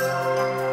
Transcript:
Música